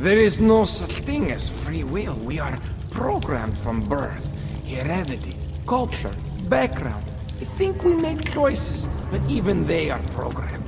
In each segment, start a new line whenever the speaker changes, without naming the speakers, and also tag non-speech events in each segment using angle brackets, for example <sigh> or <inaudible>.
There is no such thing as free will. We are programmed from birth. Heredity, culture, background. I think we make choices, but even they are programmed.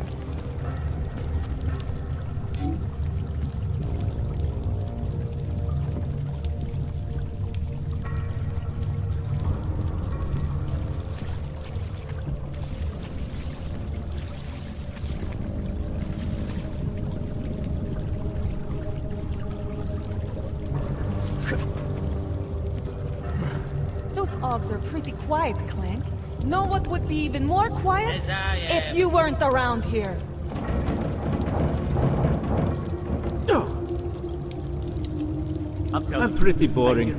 Quiet, Clank. Know what would be even more quiet?
Yes, I am.
If you weren't around here.
I'm pretty boring.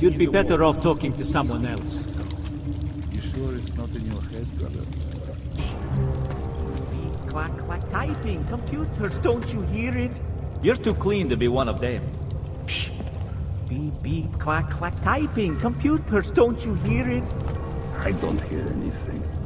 You'd be better off talking to someone else.
You sure it's not in your head, brother?
Clack, clack, typing. Computers, don't you hear it?
You're too clean to be one of them.
Shh. Beep, beep, clack, clack, typing. Computers, don't you hear it?
I don't hear anything.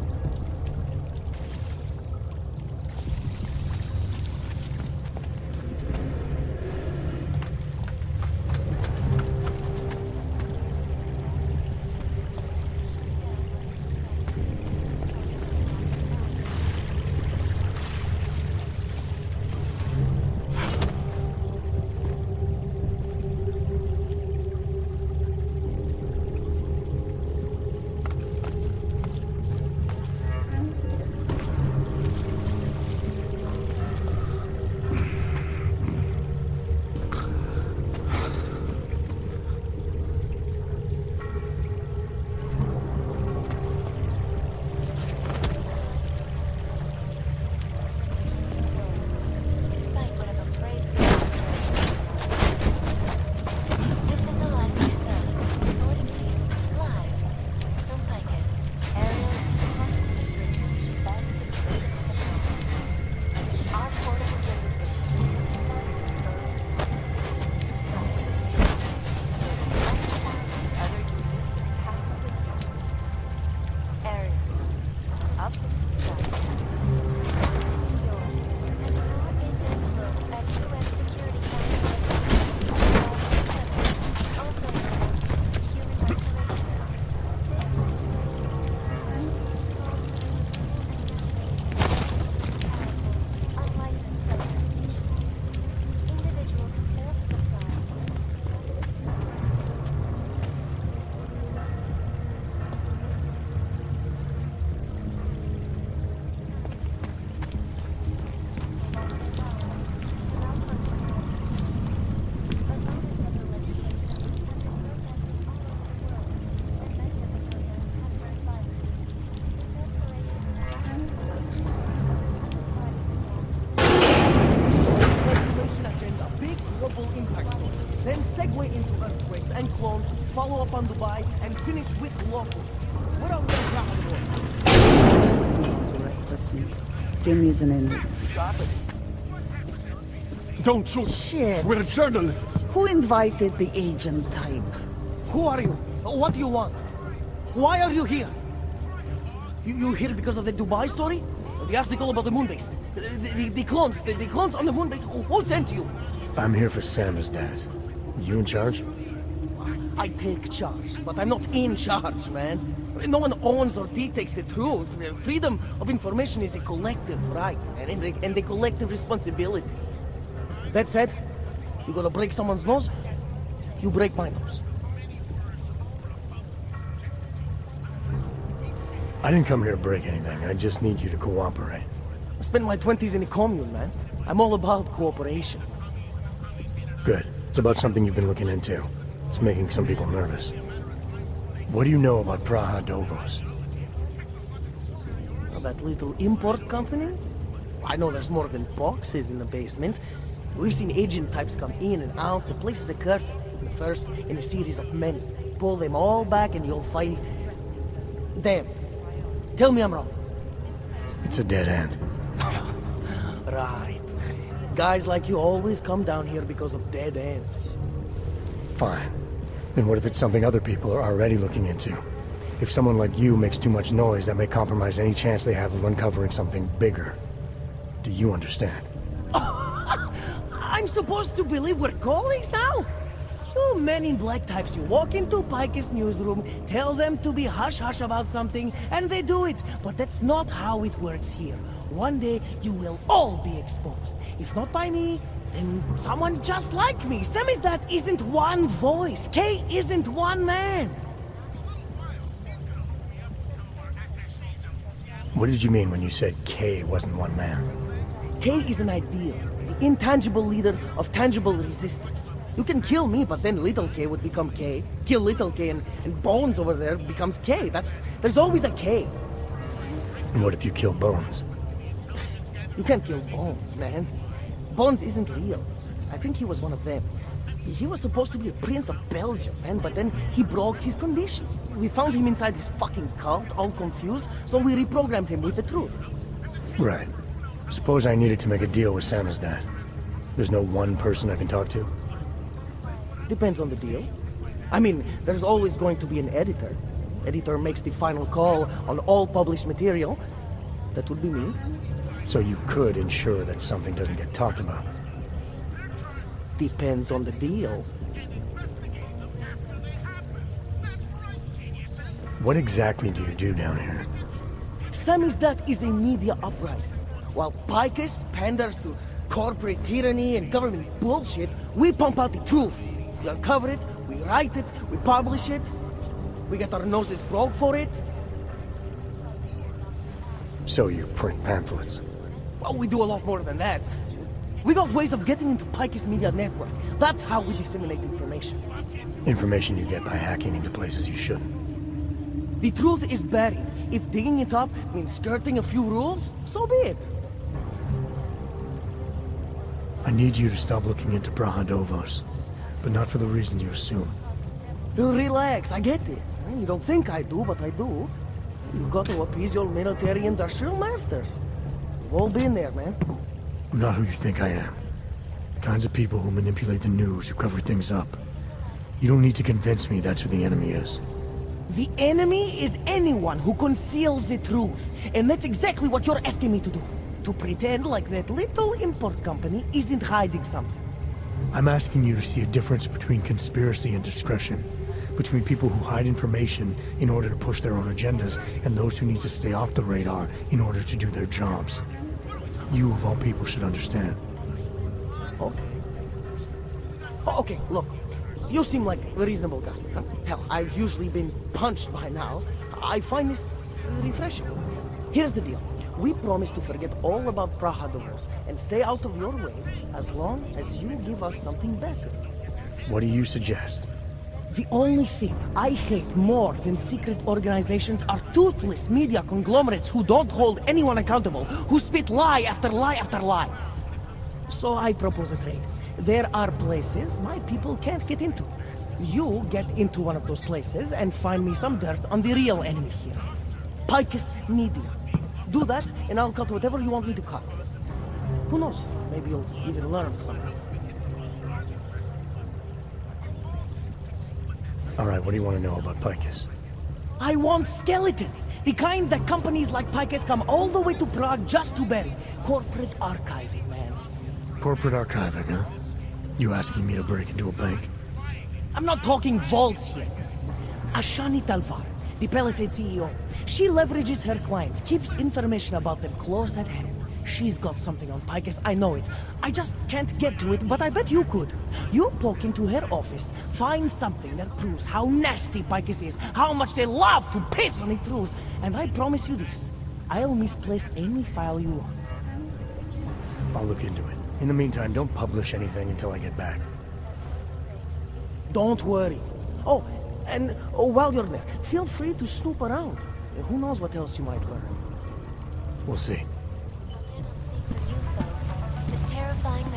Still needs an ending.
Don't shoot!
Shit.
We're journalists!
Who invited the agent type?
Who are you? What do you want? Why are you here? You, you here because of the Dubai story? The article about the moon base? The, the, the clones, the, the clones on the moon base? Who, who sent you?
I'm here for Samizdat. You in charge?
I take charge, but I'm not in charge, man. No one owns or dictates the truth. Freedom of information is a collective right, and, and, a, and a collective responsibility. That said, you're gonna break someone's nose? You break my nose.
I didn't come here to break anything. I just need you to cooperate.
I spent my 20s in a commune, man. I'm all about cooperation.
Good. It's about something you've been looking into. It's making some people nervous. What do you know about Praha Dovoz?
Well, that little import company? I know there's more than boxes in the basement. We've seen agent types come in and out. The place is a curtain. The first in a series of many. Pull them all back and you'll find... them. Tell me I'm wrong.
It's a dead end. <laughs>
Right. Guys like you always come down here because of dead ends.
Fine. Then what if it's something other people are already looking into? If someone like you makes too much noise, that may compromise any chance they have of uncovering something bigger. Do you understand? <laughs>
I'm supposed to believe we're colleagues now? You men in black types, you walk into Picus newsroom, tell them to be hush-hush about something, and they do it. But that's not how it works here. One day, you will all be exposed. If not by me, then someone just like me. Samizdat isn't one voice. K isn't one man.
What did you mean when you said K wasn't one man?
K is an ideal, the intangible leader of tangible resistance. You can kill me, but then little K would become K. Kill little K and, and Bones over there becomes K. That's there's always a K.
And what if you kill Bones?
You can't kill Bones, man. Bones isn't real. I think he was one of them. He was supposed to be a prince of Belgium, man, but then he broke his condition. We found him inside this fucking cult, all confused, so we reprogrammed him with the truth.
Right. Suppose I needed to make a deal with Samizdat. There's no one person I can talk to?
Depends on the deal. I mean, there's always going to be an editor. Editor makes the final call on all published material. That would be me.
So you could ensure that something doesn't get talked about.
Depends on the deal.
What exactly do you do down here?
Samizdat is a media uprising. While Picus panders to corporate tyranny and government bullshit, we pump out the truth. We uncover it, we write it, we publish it. We get our noses broke for it.
So you print pamphlets?
Well, we do a lot more than that. We got ways of getting into Picus Media Network. That's how we disseminate information.
Information you get by hacking into places you shouldn't.
The truth is buried. If digging it up means skirting a few rules, so be it.
I need you to stop looking into Praha Dovoz, but not for the reason you assume.
Relax, I get it. You don't think I do, but I do. You've got to appease your military industrial masters. We've all been there, man.
I'm not who you think I am. The kinds of people who manipulate the news, who cover things up. You don't need to convince me that's who the enemy is.
The enemy is anyone who conceals the truth. And that's exactly what you're asking me to do. To pretend like that little import company isn't hiding something.
I'm asking you to see a difference between conspiracy and discretion. Between people who hide information in order to push their own agendas and those who need to stay off the radar in order to do their jobs. You, of all people, should understand.
Okay. Oh, okay, look. You seem like a reasonable guy. Hell, I've usually been punched by now. I find this refreshing. Here's the deal. We promise to forget all about Praha Prahadovos and stay out of your way as long as you give us something better.
What do you suggest?
The only thing I hate more than secret organizations are toothless media conglomerates who don't hold anyone accountable, who spit lie after lie after lie. So I propose a trade. There are places my people can't get into. You get into one of those places and find me some dirt on the real enemy here. Picus Media. Do that, and I'll cut whatever you want me to cut. Who knows? Maybe you'll even learn something.
All right, what do you want to know about Picus?
I want skeletons! The kind that companies like Picus come all the way to Prague just to bury. Corporate archiving, man.
Corporate archiving, huh? You asking me to break into a bank?
I'm not talking vaults here. Ashani Talvar, the Palisade CEO. She leverages her clients, keeps information about them close at hand. She's got something on Picus, I know it. I just can't get to it, but I bet you could. You poke into her office, find something that proves how nasty Picus is, how much they love to piss on the truth, and I promise you this. I'll misplace any file you want.
I'll look into it. In the meantime, don't publish anything until I get back.
Don't worry. Oh, and oh, while you're there, feel free to snoop around. Who knows what else you might learn.
We'll see.
The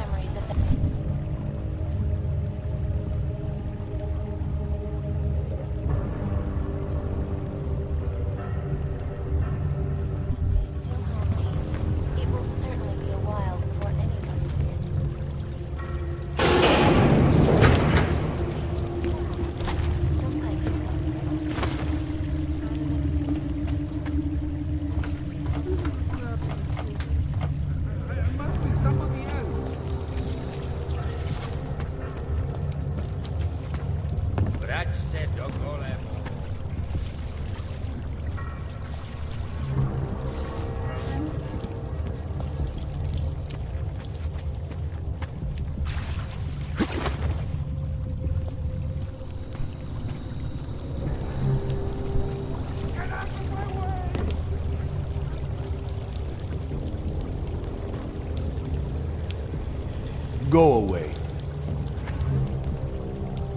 Go away.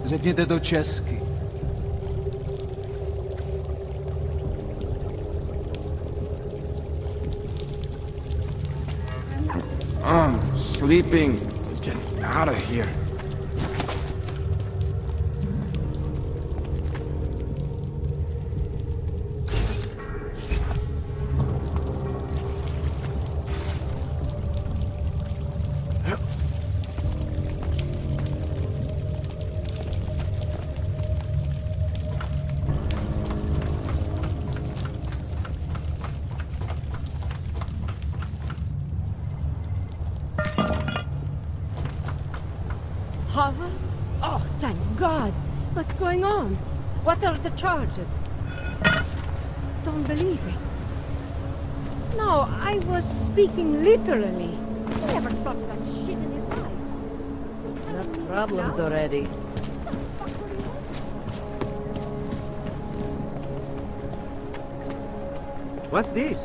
Řekněte to česky.
I'm sleeping. Get out of here.
Charges? Don't believe it. No, I was speaking literally. He never thought that shit in his life.
Enough problems already.
What's this?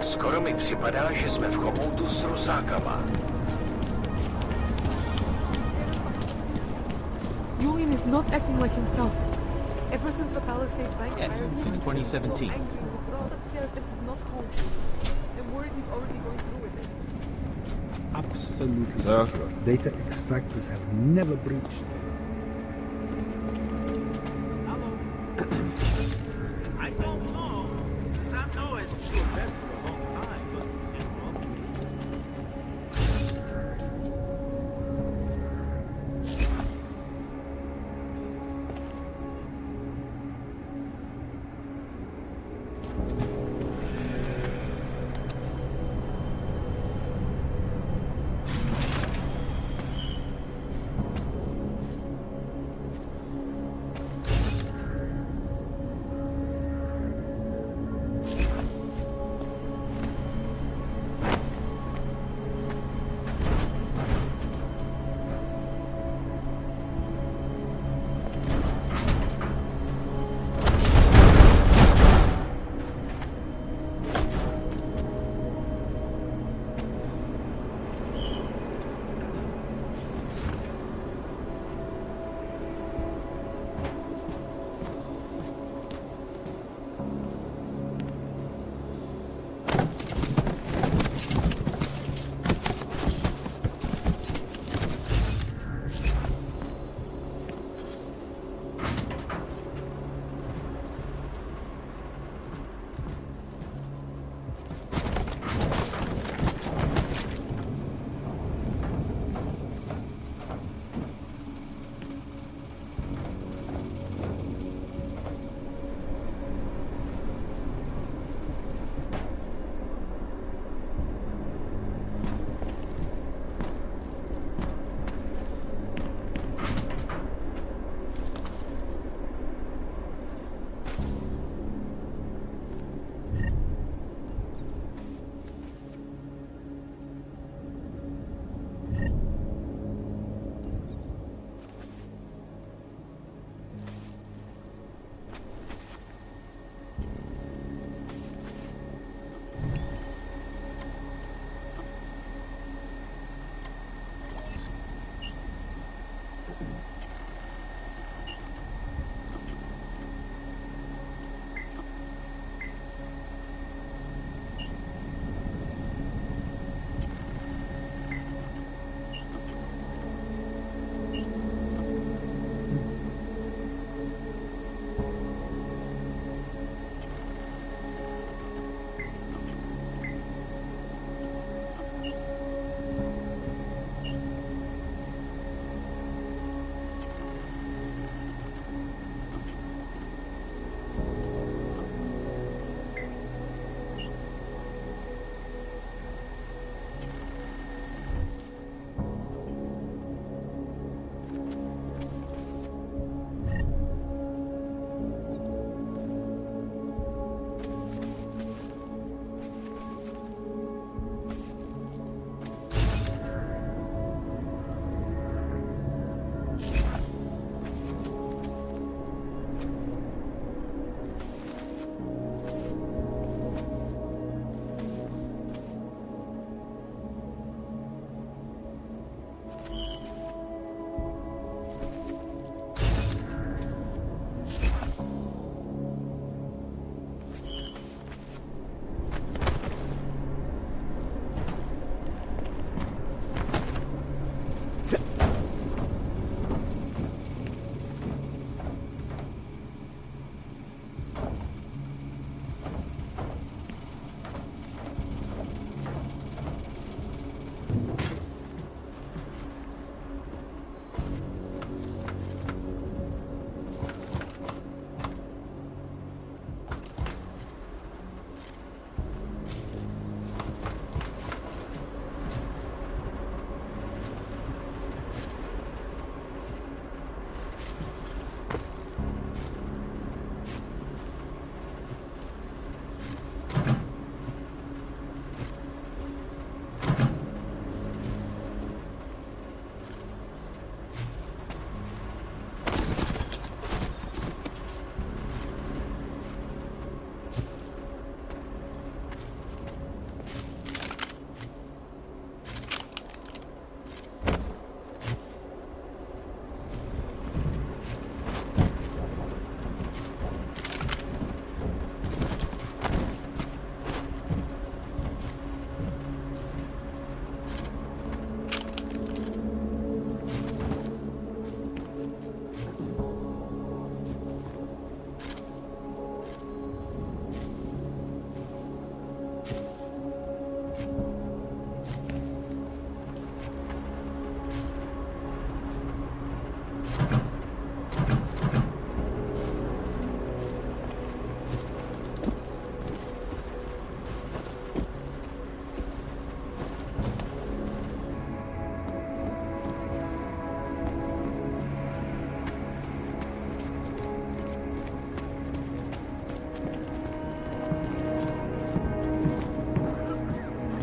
Skoro mi připadá, že jsme v chomoutu s rosákama.
Julian is not acting like himself. Ever since the Palisade Bank
Yes,
hired him,
since
he's been
2017.
So angry with all that scared that he's not home. I'm worried he's already going through with it.
Absolutely
Sir.
secure. Data extractors have never breached.
I <clears throat>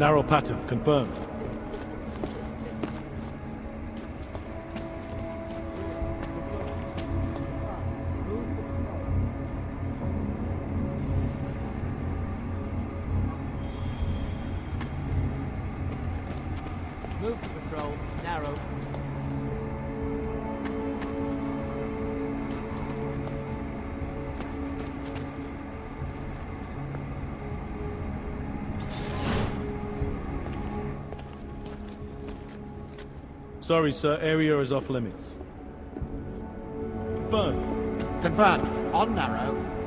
Narrow pattern, confirmed. Sorry, sir, area is off limits. Confirmed.
Confirmed. On narrow.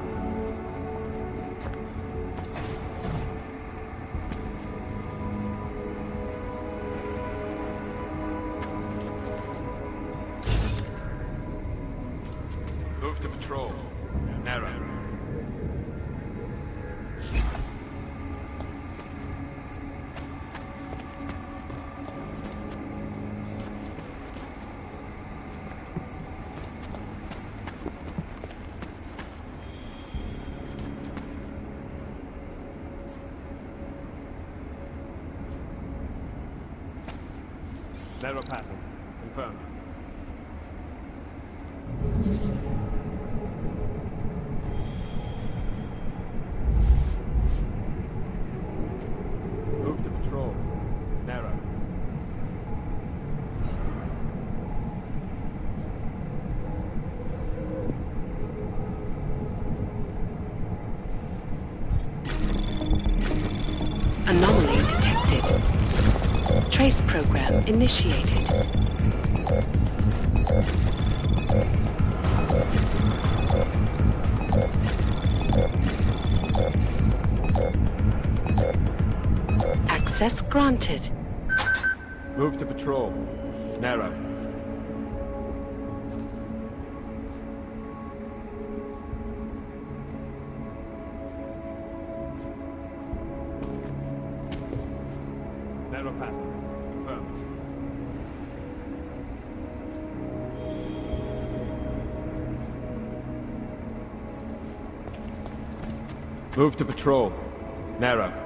Initiated. Access granted.
Move to patrol. Move to patrol. Narrow.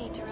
Need to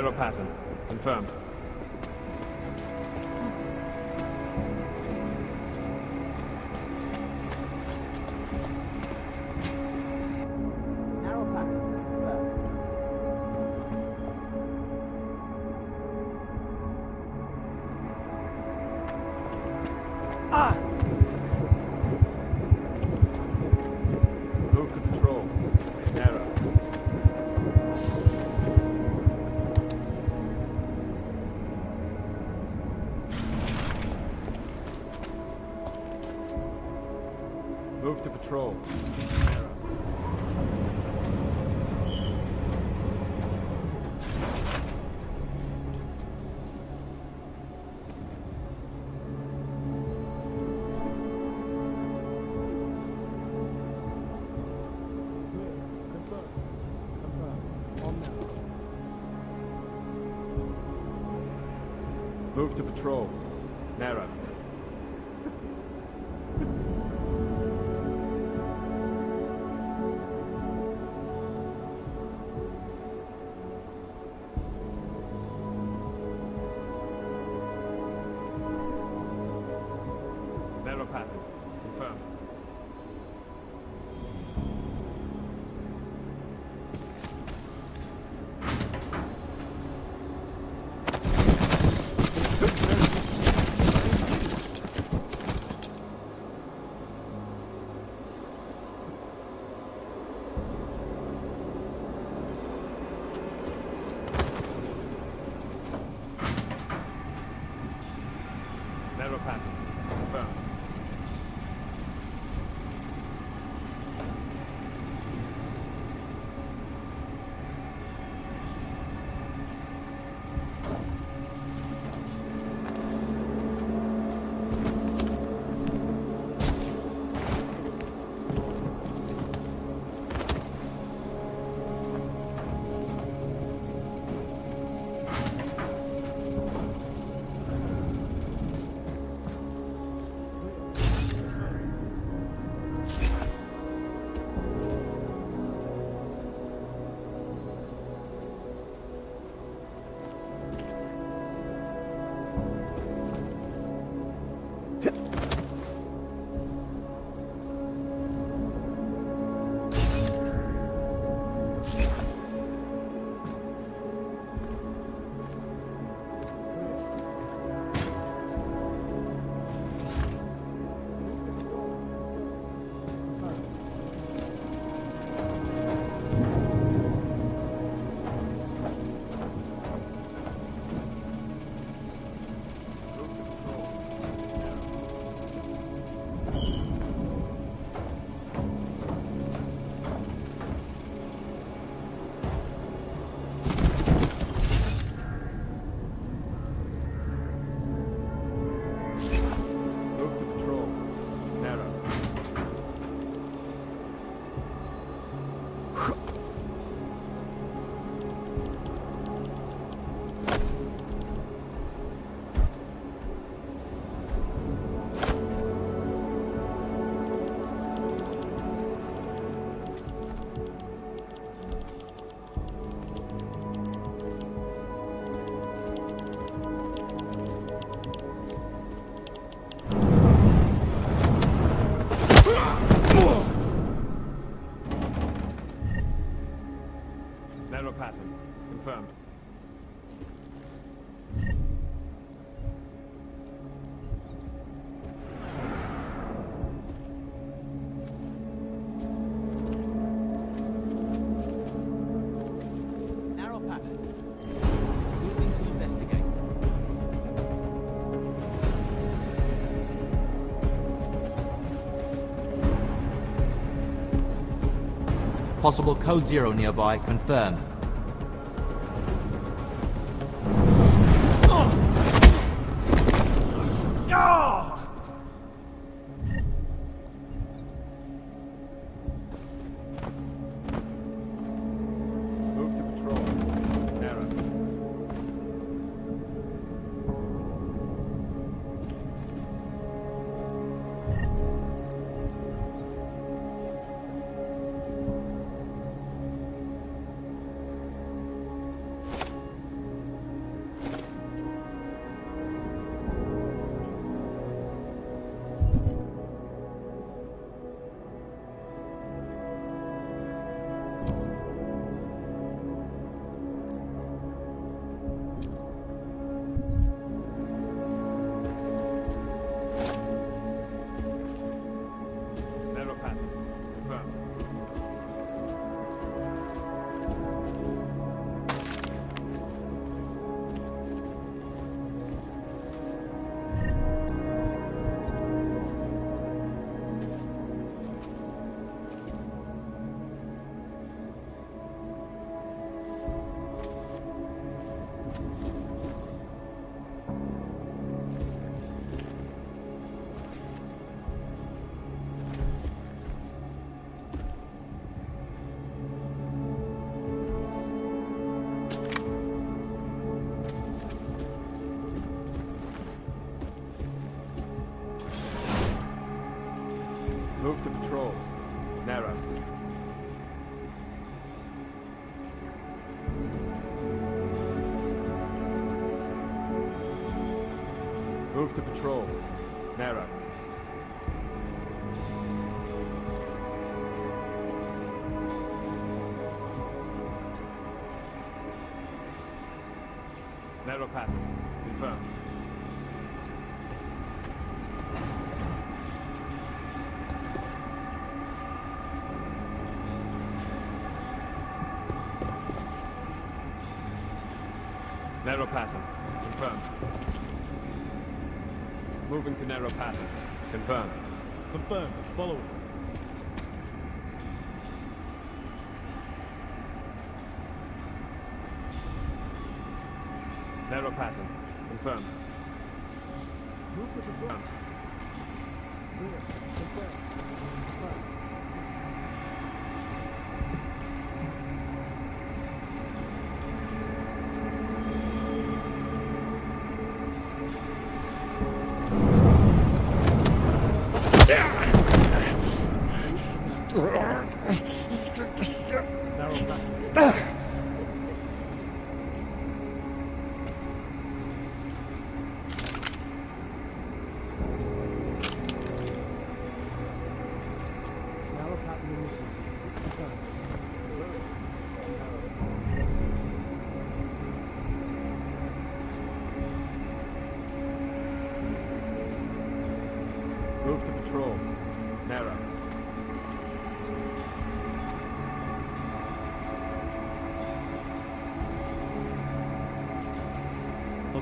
Narrow Move to patrol. Narrow.
Possible code zero nearby. Confirmed.
Narrow pattern. Confirmed. Narrow pattern. Confirmed. Moving to narrow pattern. Confirmed.
Confirmed. Following.
Narrow pattern. Confirmed. Confirmed.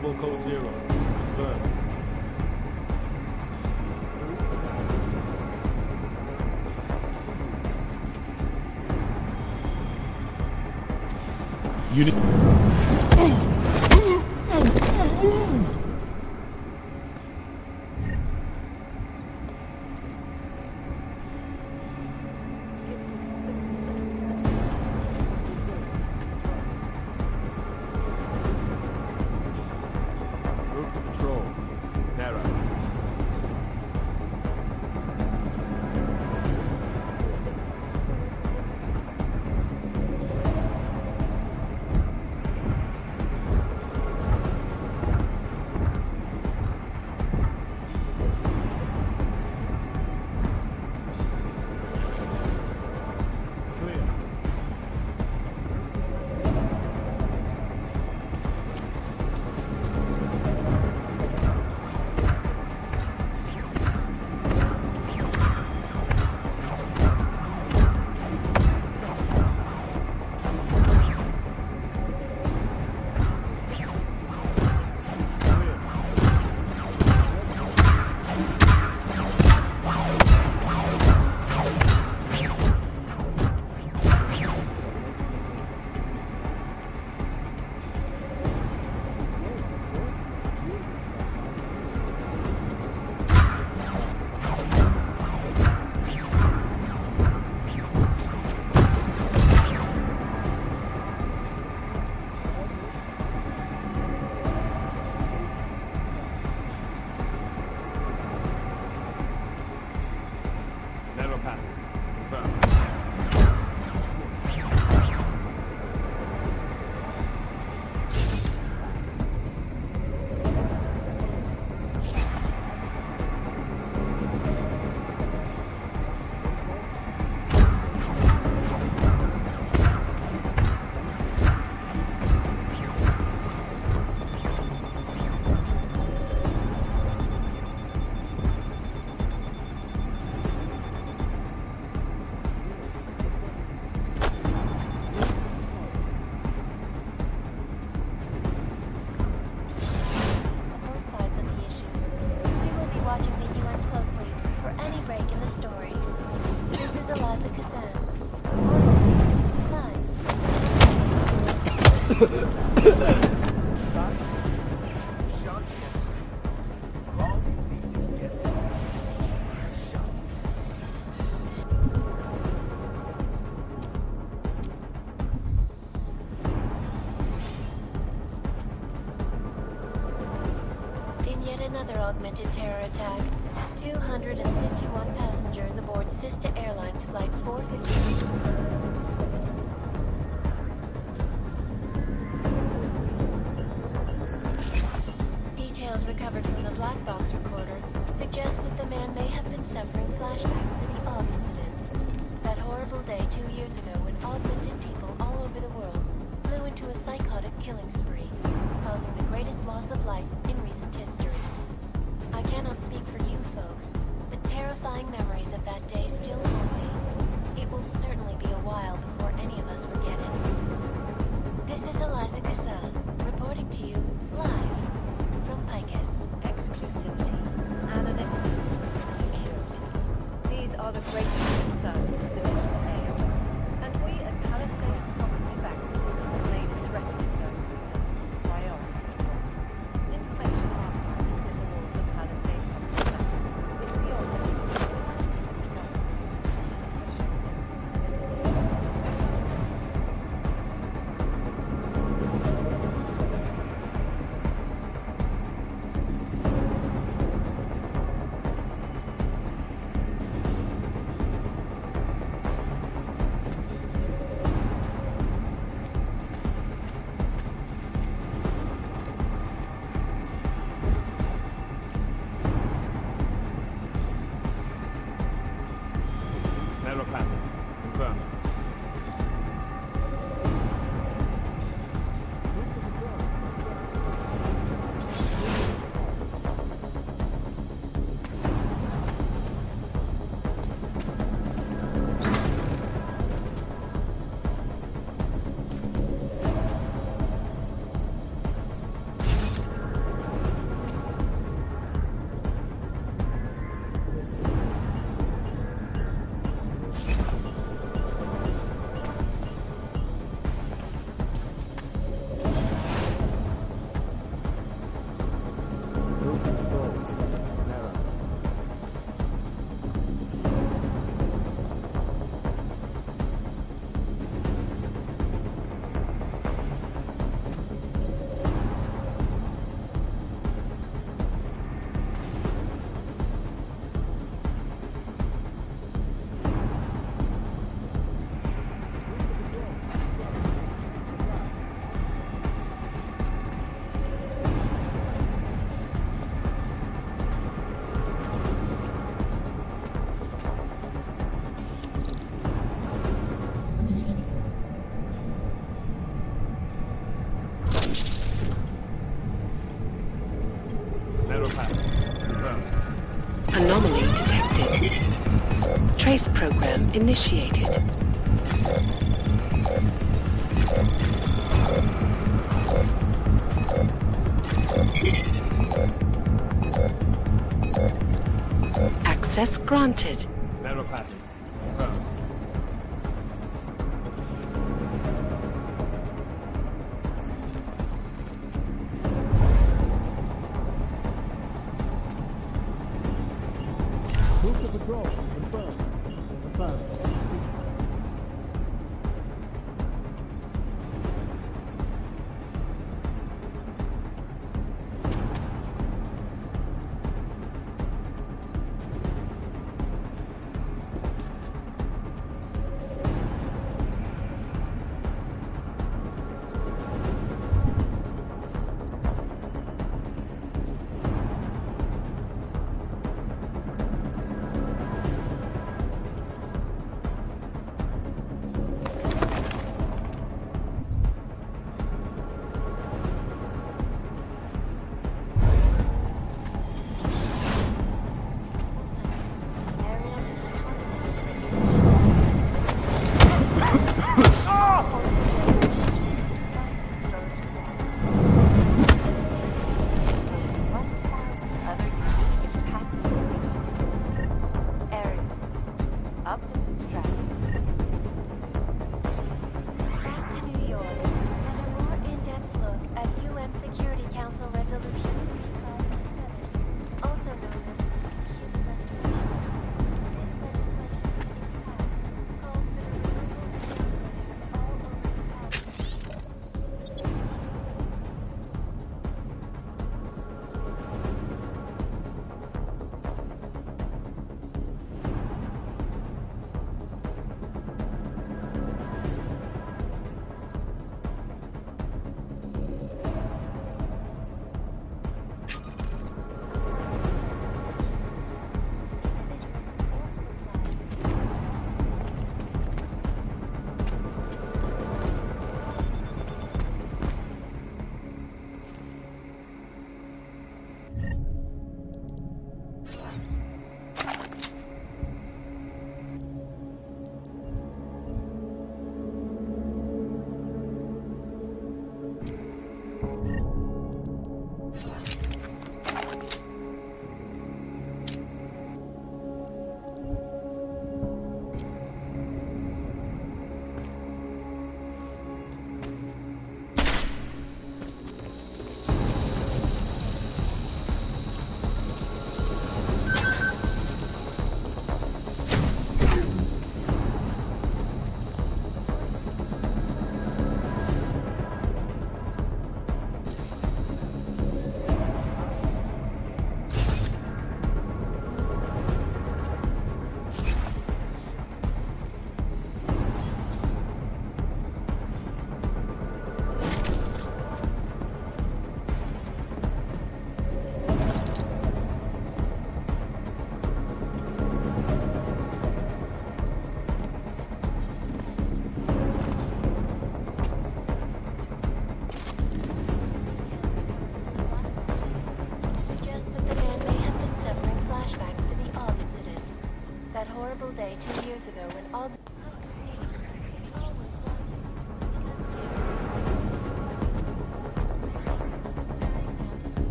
Possible code zero. Confirmed. Unit.
Yet another augmented terror attack, 251 passengers aboard Sister Airlines Flight 450. Details recovered from the black box recorder suggest that the man may have been suffering flashbacks to the Aug incident. That horrible day two years ago when augmented people all over the world flew into a psychotic killing spree, causing the greatest loss of life in recent history. I cannot speak for you folks, but terrifying memories of that day still haunt me. It will certainly be a while before
initiated. Access granted.
Narrow. Confirmed.
Move to patrol. Confirmed. Confirmed.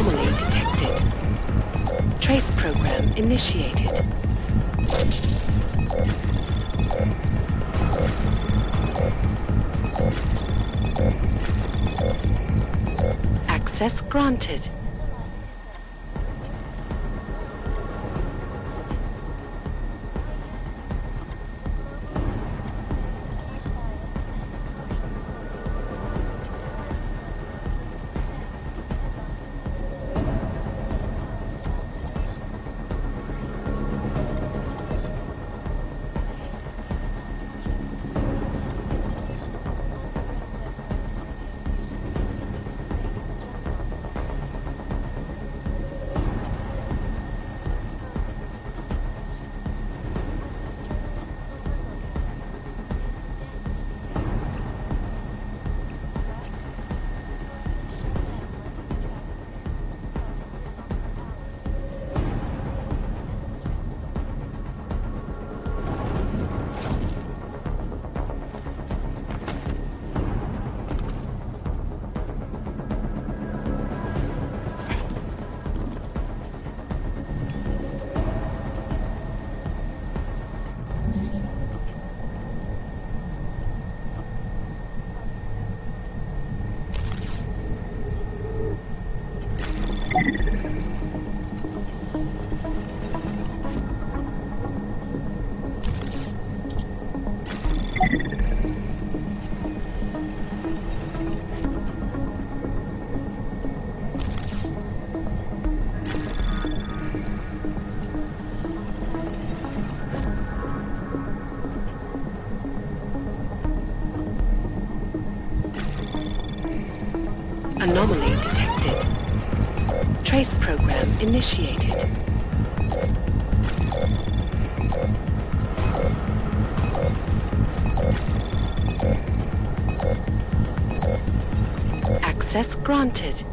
Anomaly detected. Trace program initiated. Access granted. Initiated. Access granted.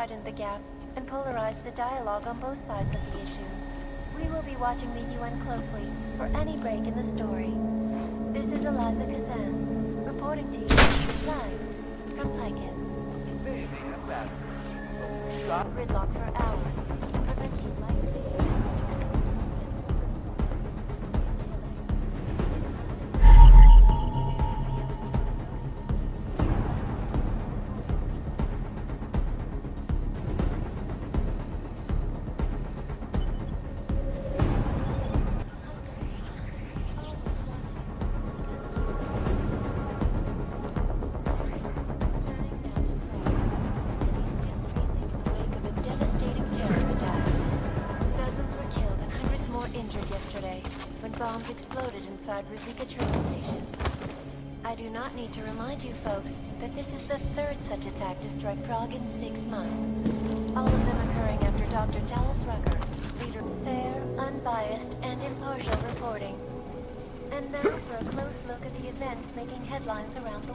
Widened the gap and polarized the dialogue on both sides of the issue. We will be watching the UN closely for any break in the story. This is Eliza Cassan, reporting to you live from Picus. Gridlock for hours, inside train station. I do not need to remind you folks that this is the third such attack to strike Prague in six months. All of them occurring after Dr. Talos Rucker, leader fair, unbiased, and impartial reporting. And now for a close look at the events making headlines around the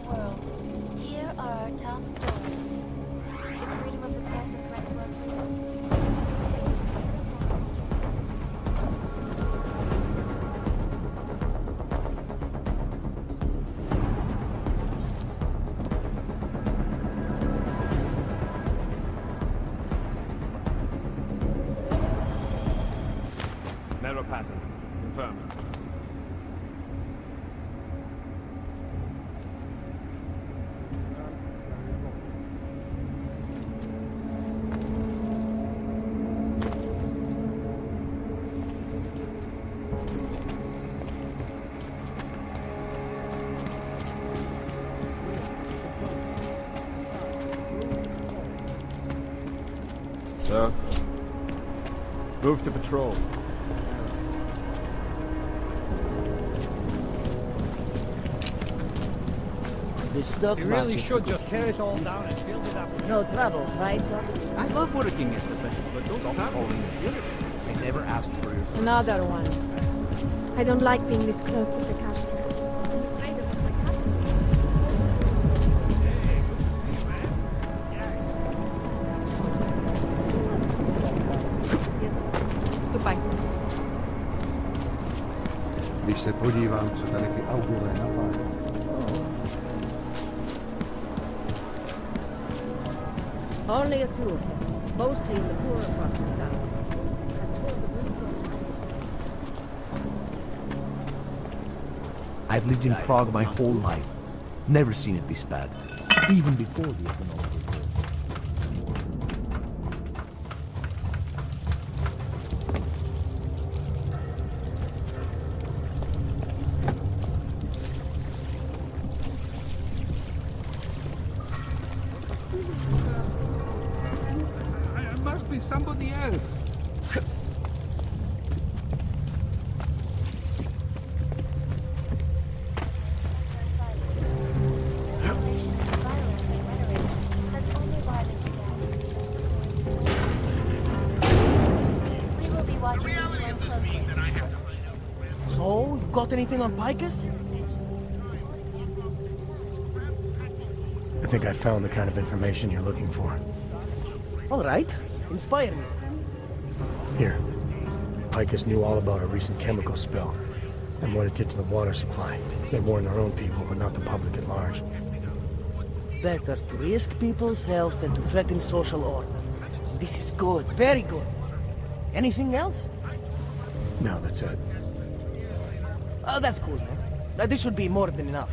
Move to patrol.
This
stuff,
You really should just tear it all down and build it up.
No trouble, right?
I love working at the bank, but those traveling
I never asked for your
Another one. I don't like being this close to Mostly in the poorer parts of town.
I've lived in Prague my whole life. Never seen it this bad. Even before the economic
So, you got anything on Picus?
I think I found the kind of information you're looking for.
All right. Inspire me.
Picus knew all about a recent chemical spill and what it did to the water supply. They warned their own people, but not the public at large.
Better to risk people's health than to threaten social order. This is good, very good. Anything else?
No, that's it.
Uh, that's cool, man. Uh, this should be more than enough.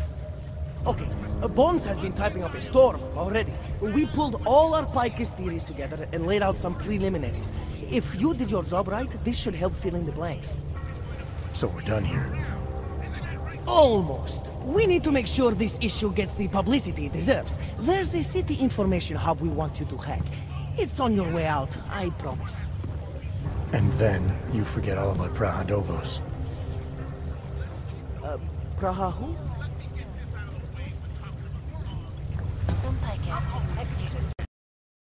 Okay, uh, Bones has been typing up a storm already. We pulled all our Picus theories together and laid out some preliminaries. If you did your job right, this should help fill in the blanks.
So we're done here.
Almost. We need to make sure this issue gets the publicity it deserves. There's a city information hub we want you to hack. It's on your way out, I promise.
And then you forget all about Praha Dovoz.
Uh, Praha who?